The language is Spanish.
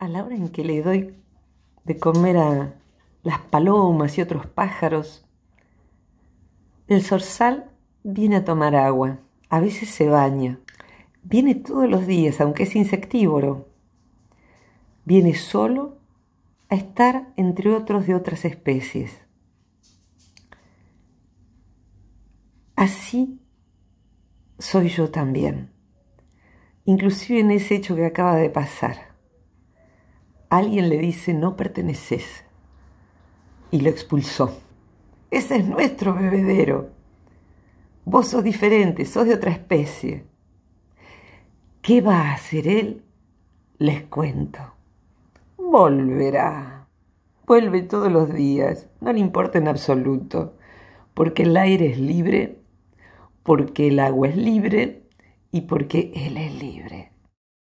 a la hora en que le doy de comer a las palomas y otros pájaros, el zorzal viene a tomar agua, a veces se baña, viene todos los días, aunque es insectívoro, viene solo a estar entre otros de otras especies. Así soy yo también, inclusive en ese hecho que acaba de pasar. Alguien le dice no perteneces y lo expulsó. Ese es nuestro bebedero. Vos sos diferente, sos de otra especie. ¿Qué va a hacer él? Les cuento. Volverá. Vuelve todos los días, no le importa en absoluto, porque el aire es libre porque el agua es libre y porque Él es libre.